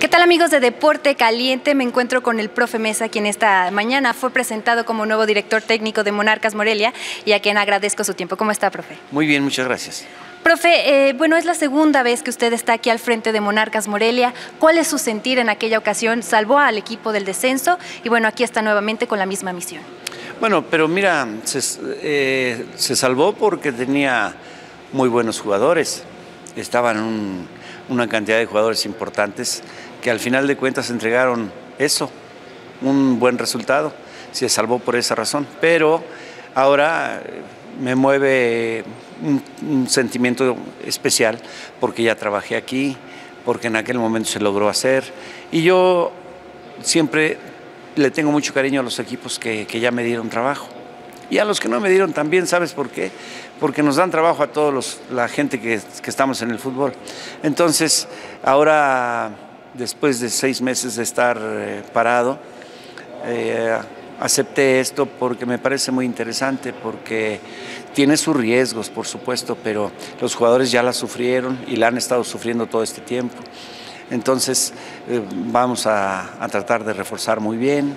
¿Qué tal amigos de Deporte Caliente? Me encuentro con el profe Mesa, quien esta mañana fue presentado como nuevo director técnico de Monarcas Morelia y a quien agradezco su tiempo. ¿Cómo está, profe? Muy bien, muchas gracias. Profe, eh, bueno, es la segunda vez que usted está aquí al frente de Monarcas Morelia. ¿Cuál es su sentir en aquella ocasión? Salvó al equipo del descenso y bueno, aquí está nuevamente con la misma misión. Bueno, pero mira, se, eh, se salvó porque tenía muy buenos jugadores. Estaban un, una cantidad de jugadores importantes que al final de cuentas entregaron eso, un buen resultado. Se salvó por esa razón. Pero ahora eh, me mueve un, sentimiento especial porque ya trabajé aquí, porque en aquel momento se logró hacer. Y yo siempre le tengo mucho cariño a los equipos que ya me dieron trabajo. Y a los que no me dieron también, ¿sabes por qué? Porque nos dan trabajo a todos los, la gente que, que estamos en el fútbol. Entonces, ahora después de seis meses de estar eh, parado, eh, acepté esto porque me parece muy interesante, porque tiene sus riesgos, por supuesto, pero los jugadores ya la sufrieron y la han estado sufriendo todo este tiempo. Entonces eh, vamos a, a tratar de reforzar muy bien,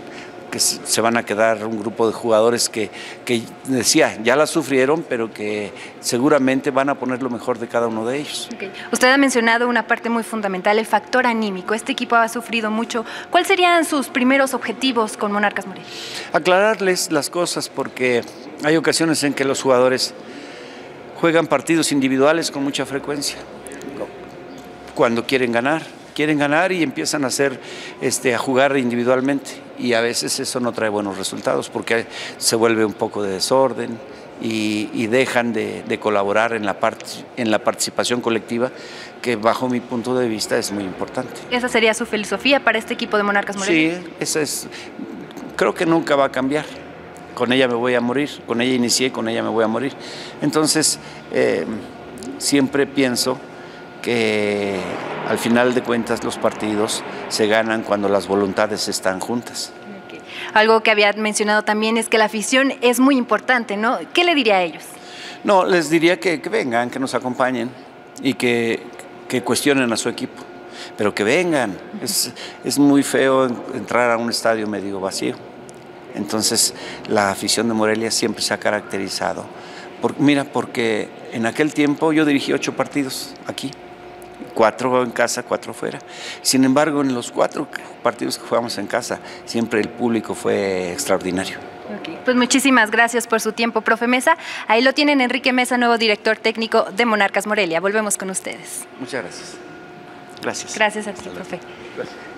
que se van a quedar un grupo de jugadores que, que, decía, ya la sufrieron, pero que seguramente van a poner lo mejor de cada uno de ellos. Okay. Usted ha mencionado una parte muy fundamental, el factor anímico. Este equipo ha sufrido mucho. ¿Cuáles serían sus primeros objetivos con Monarcas Morelia? Aclararles las cosas, porque hay ocasiones en que los jugadores juegan partidos individuales con mucha frecuencia, cuando quieren ganar quieren ganar y empiezan a hacer este a jugar individualmente y a veces eso no trae buenos resultados porque se vuelve un poco de desorden y, y dejan de, de, colaborar en la, part, en la participación colectiva que bajo mi punto de vista es muy importante. ¿Esa sería su filosofía para este equipo de Monarcas Morelia? Sí, esa es, creo que nunca va a cambiar. Con ella me voy a morir, con ella inicié, con ella me voy a morir. Entonces, eh, siempre pienso que al final de cuentas los partidos se ganan cuando las voluntades están juntas. Okay. Algo que había mencionado también es que la afición es muy importante, ¿no? ¿Qué le diría a ellos? No, les diría que, que vengan, que nos acompañen y que, que, cuestionen a su equipo, pero que vengan. Es, es muy feo entrar a un estadio medio vacío. Entonces, la afición de Morelia siempre se ha caracterizado. Por, mira, porque en aquel tiempo yo dirigí ocho partidos aquí cuatro en casa, cuatro fuera. Sin embargo, en los cuatro partidos que jugamos en casa, siempre el público fue extraordinario. Okay. Pues muchísimas gracias por su tiempo, profe Mesa. Ahí lo tienen Enrique Mesa, nuevo director técnico de Monarcas Morelia. Volvemos con ustedes. Muchas gracias. Gracias. Gracias a ti, profe. Gracias.